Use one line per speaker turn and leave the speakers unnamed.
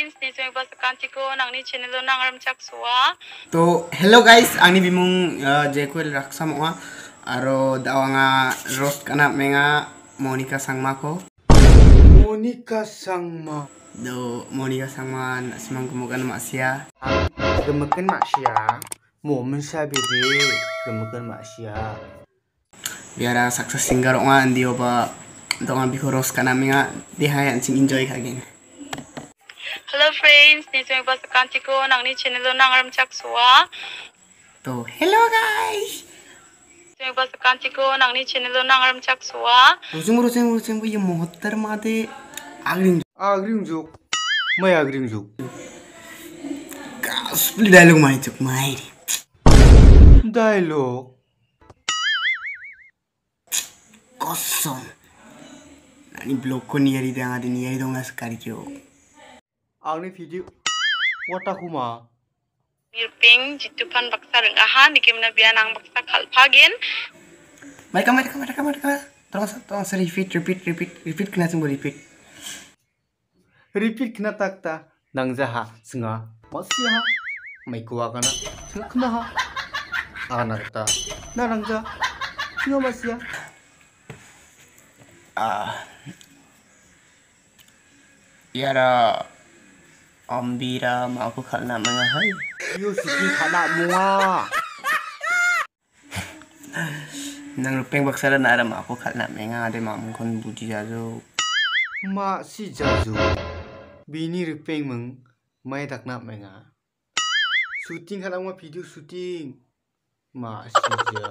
friends ni semua bahasa kanti ko nang ni channel lo nang ram chak suwa
तो hello guys आंनि बिमुं जेकुल राखसामआ आरो दावाङा roast kana menga Monica Sangmako
Monica Sangma
do Monica Sangma nasimang kumukan masia
Gemekan maksya Momen sabede Gemekan maksya
biara success singer onga andio ba donga biko roast kana menga dihaya ancing enjoy kagen
Hello friends, ni sumi pas kanti ko nang ni channel nang ram chak suwa.
To hello guys.
Sumi pas kanti ko nang ni channel nang ram chak suwa.
Rusung rusung rusung bu ye iya, motor
mate agring agring
juk. Mai agring juk. Kas
beli dialog mai juk mai. Dialog.
Kosong. Nani blok ko niyari danga di niyari dongas karikyo.
Agni video Watakuma
mirping jitupan baksa reng aha nikim na biya nang baksa kalpagin
mereka mereka mereka mereka tolong tolong se repeat repeat repeat repeat kena tunggu repeat.
Repeat kena takta Nang jaha Senga. Masya ha? May kuwa ka na Senga kena ha? Anak ta Na nang jaha Senga masya
ah. Yara Ambira mau aku kena mengahai.
Yo siki kena mua.
Nang rupeng baksa dan ada mau aku kena mengah ada mau mungkin budi jazo.
Ma si jazo. Bini rupeng meng mai tak nak mengah. Shooting kalau mau video shooting. Ma si jazo.